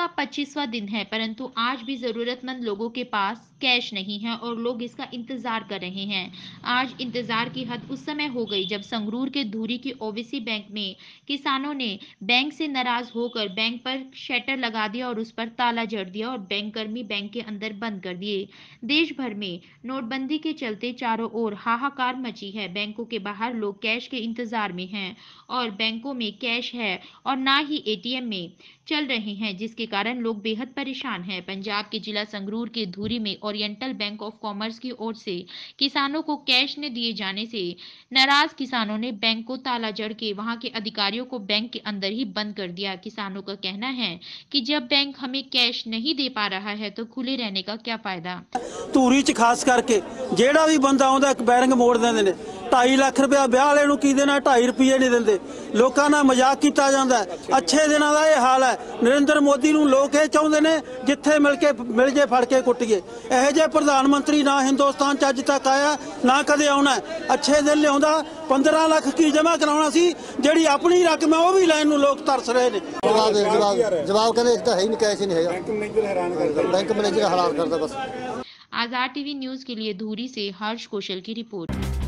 का 25वां दिन है परंतु आज भी जरूरतमंद लोगों के पास कैश नहीं है और लोग इसका इंतज़ार कर रहे हैं। आज इंतज़ार की हद उस समय हो गई जब संगरूर के धूरी की ओवीसी बैंक में किसानों ने बैंक से नाराज़ होकर बैंक पर शटर लगा दिया और उस पर ताला जड़ दिया और बैंक कर्मी बैंक के अंदर बंद कर दिए। देश भर में नोटबंदी के चलते चारों ओर हाहाकार मची है। बैंकों के बाहर लोग कैश के इंतज़ार में हैं और बैंकों में कैश है और ना ही एटीएम में चल रहे हैं, जिसके कारण लोग बेहद परेशान हैं। पंजाब के जिला संगरूर के धूरी में ओरिएंटल बैंक ऑफ कॉमर्स की ओर से किसानों को कैश न दिए जाने से नाराज किसानों ने बैंक को ताला जड़ के वहां के अधिकारियों को बैंक के अंदर ही बंद कर दिया किसानों का कहना है कि जब बैंक हमें कैश नहीं दे पा रहा है तो खुले रहने का क्या फायदा ਧੂਰੀ ਚ ਖਾਸ ਕਰਕੇ ਜਿਹੜਾ ਵੀ ਬੰਦਾ ਆਉਂਦਾ ਇੱਕ ਬੈਰਿੰਗ ਮੋੜ ਦਿੰਦੇ ਨੇ 2.5 ਲੱਖ ਰੁਪਇਆ ਵਿਆਹ ਵਾਲੇ ਨੂੰ ਕੀ ਦੇਣਾ 2.5 ਰੁਪਏ ਨਹੀਂ ਦਿੰਦੇ ਲੋਕਾਂ ਨਾਲ ਮਜ਼ਾਕ ਕੀਤਾ ਜਾਂਦਾ ਹੈ। ਅੱਛੇ ਦਿਨਾਂ ਦਾ ਇਹ ਹਾਲ ਹੈ ਨਰਿੰਦਰ ਮੋਦੀ ਨੂੰ ਲੋਕ ਇਹ ਚਾਹੁੰਦੇ ਨੇ ਜਿੱਥੇ ਮਿਲ ਕੇ ਮਿਲ ਜੇ ਫੜ ਕੇ ਕੁੱਟੀਏ ਇਹੋ ਜਿਹੇ ਪ੍ਰਧਾਨ ਮੰਤਰੀ ਨਾ ਹਿੰਦੁਸਤਾਨ ਚ ਅੱਜ ਤੱਕ ਆਇਆ ਨਾ ਕਦੇ ਆਉਣਾ ਹੈ। ਅੱਛੇ ਦਿਨ ਲਿਆਉਂਦਾ 15 ਲੱਖ ਕੀ ਜਮ੍ਹਾਂ ਕਰਾਉਣਾ ਸੀ ਜਿਹੜੀ ਆਪਣੀ ਰਕਮ ਹੈ ਉਹ ਵੀ ਲੈਣ ਨੂੰ ਲੋਕ ਤਰਸ ਰਹੇ ਨੇ ਜਵਾਬ ਦੇ ਜਵਾਬ ਜਵਾਬ ਕਹਿੰਦੇ ਇੱਕ ਤਾਂ ਹੈ ਹੀ ਨਹੀਂ ਕੈਸ਼ ਹੀ ਨਹੀਂ ਹੈਗਾ ਬੈਂਕ ਮੈਨੇਜਰ ਹੈਰਾਨ ਕਰਦਾ ਬੈਂਕ ਮੈਨੇਜਰ ਹਲਾਲ ਕਰਦਾ ਬਸ आजाद टीवी न्यूज के लिए धूरी से हर्ष कौशल की रिपोर्ट